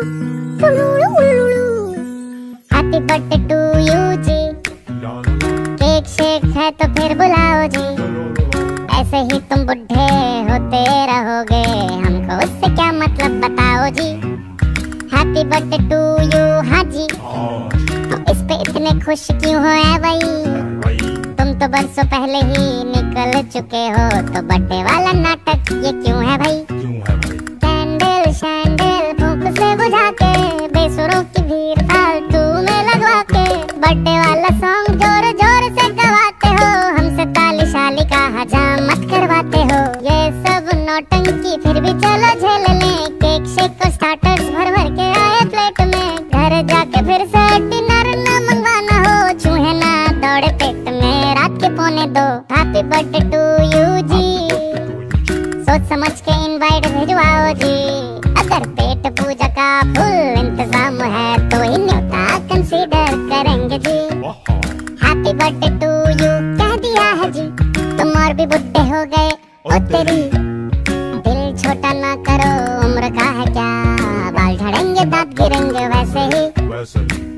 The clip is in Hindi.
तो क्या मतलब बताओ जी हैप्पी बर्थडे टू यू हाँ तो इस पे इतने खुश क्यों भाई? तुम तो बरसों पहले ही निकल चुके हो तो बर्थडे वाला नाटक ये क्यों है, भाई? सॉन्ग ज़ोर ज़ोर से गवाते हो। हमसे ताली शाली का हजामत करवाते हो। ये सब नौटंकी फिर भी चलो झेल ले। केक शेक और स्टार्टर्स भर भर के आए प्लेट में। घर जाके फिर से डिनर ना मंगवाना हो। चूहे ना दौड़े पेट में रात के पौने दो। हैप्पी बर्थडे टू यू जी सोच समझ के इनवाइट भिजवाओ जी अगर पेट पूजा का फुल इंतज़ाम है तो ही न्योता हैप्पी बर्थडे टू यू कह दिया है जी तुम और भी बुढ़े हो गए। ओ तेरी? दिल छोटा ना करो उम्र का है क्या? बाल झड़ेंगे दांत गिरेंगे वैसे ही।